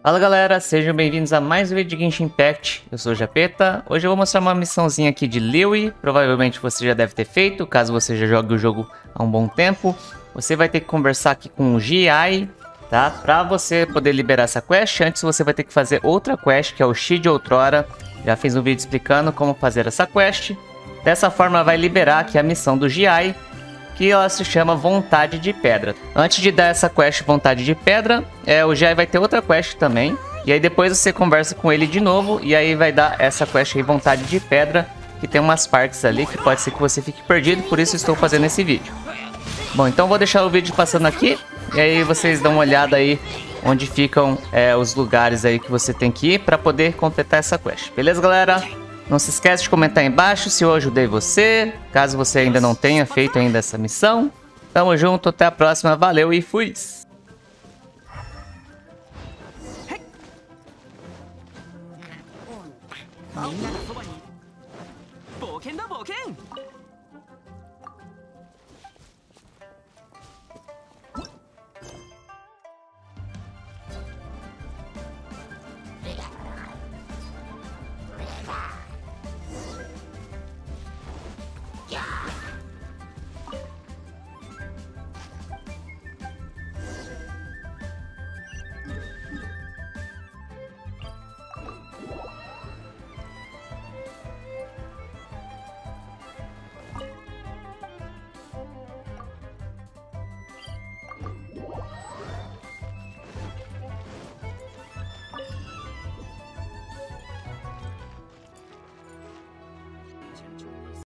Fala galera, sejam bem-vindos a mais um vídeo de Genshin Impact, eu sou o Japeta. Hoje eu vou mostrar uma missãozinha aqui de Lewy, provavelmente você já deve ter feito, caso você já jogue o jogo há um bom tempo. Você vai ter que conversar aqui com o GI, tá? Pra você poder liberar essa quest, antes você vai ter que fazer outra quest, que é o X de Outrora. Já fiz um vídeo explicando como fazer essa quest. Dessa forma vai liberar aqui a missão do GI, que ela se chama Vontade de Pedra. Antes de dar essa quest Vontade de Pedra, é, o Jai vai ter outra quest também. E aí depois você conversa com ele de novo e aí vai dar essa quest aí Vontade de Pedra, que tem umas partes ali que pode ser que você fique perdido, por isso estou fazendo esse vídeo. Bom, então vou deixar o vídeo passando aqui e aí vocês dão uma olhada aí onde ficam é, os lugares aí que você tem que ir para poder completar essa quest. Beleza, galera? Não se esquece de comentar aí embaixo se eu ajudei você, caso você ainda não tenha feito ainda essa missão. Tamo junto, até a próxima, valeu e fui!